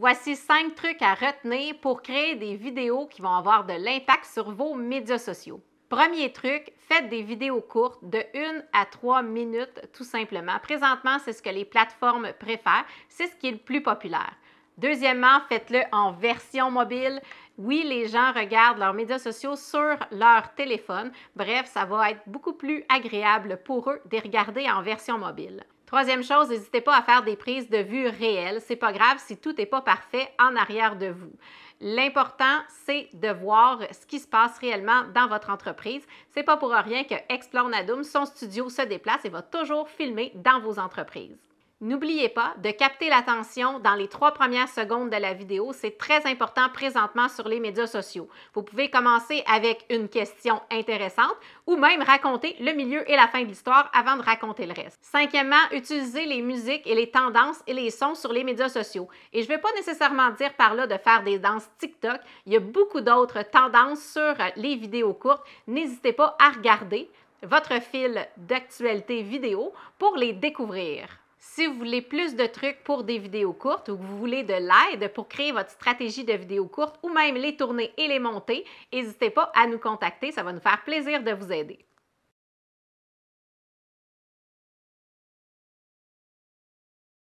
Voici cinq trucs à retenir pour créer des vidéos qui vont avoir de l'impact sur vos médias sociaux. Premier truc, faites des vidéos courtes de 1 à 3 minutes tout simplement. Présentement, c'est ce que les plateformes préfèrent, c'est ce qui est le plus populaire. Deuxièmement, faites-le en version mobile. Oui, les gens regardent leurs médias sociaux sur leur téléphone. Bref, ça va être beaucoup plus agréable pour eux de regarder en version mobile. Troisième chose, n'hésitez pas à faire des prises de vue réelles. C'est pas grave si tout n'est pas parfait en arrière de vous. L'important, c'est de voir ce qui se passe réellement dans votre entreprise. C'est pas pour rien que Explore Nadum, son studio se déplace et va toujours filmer dans vos entreprises. N'oubliez pas de capter l'attention dans les trois premières secondes de la vidéo. C'est très important présentement sur les médias sociaux. Vous pouvez commencer avec une question intéressante ou même raconter le milieu et la fin de l'histoire avant de raconter le reste. Cinquièmement, utilisez les musiques et les tendances et les sons sur les médias sociaux. Et je ne vais pas nécessairement dire par là de faire des danses TikTok. Il y a beaucoup d'autres tendances sur les vidéos courtes. N'hésitez pas à regarder votre fil d'actualité vidéo pour les découvrir. Si vous voulez plus de trucs pour des vidéos courtes ou que vous voulez de l'aide pour créer votre stratégie de vidéos courtes ou même les tourner et les monter, n'hésitez pas à nous contacter, ça va nous faire plaisir de vous aider.